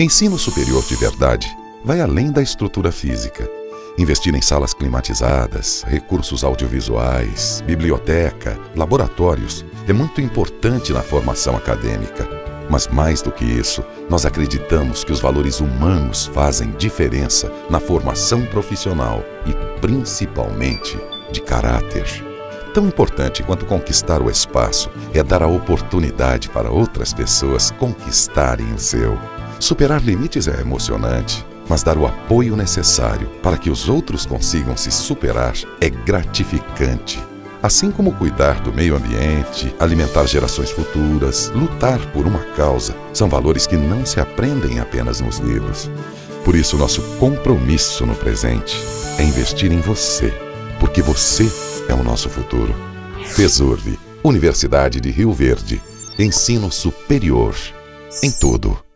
Ensino superior de verdade vai além da estrutura física. Investir em salas climatizadas, recursos audiovisuais, biblioteca, laboratórios é muito importante na formação acadêmica. Mas mais do que isso, nós acreditamos que os valores humanos fazem diferença na formação profissional e principalmente de caráter. Tão importante quanto conquistar o espaço é dar a oportunidade para outras pessoas conquistarem o seu. Superar limites é emocionante, mas dar o apoio necessário para que os outros consigam se superar é gratificante. Assim como cuidar do meio ambiente, alimentar gerações futuras, lutar por uma causa, são valores que não se aprendem apenas nos livros. Por isso, nosso compromisso no presente é investir em você, porque você é o nosso futuro. FESURV, Universidade de Rio Verde. Ensino superior. Em tudo.